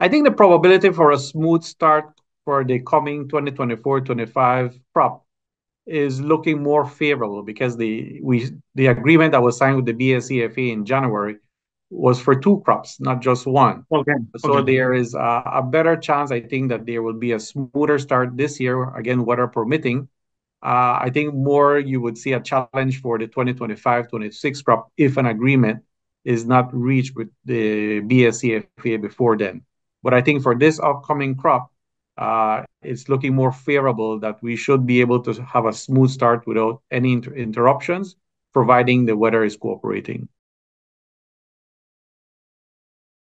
I think the probability for a smooth start for the coming 2024-25 crop is looking more favorable because the we the agreement that was signed with the BSCFA in January was for two crops, not just one. Okay. So there is a better chance, I think, that there will be a smoother start this year, again, weather permitting. Uh, I think more you would see a challenge for the 2025-26 crop if an agreement is not reached with the BSCFA before then. But I think for this upcoming crop, uh, it's looking more favorable that we should be able to have a smooth start without any interruptions, providing the weather is cooperating.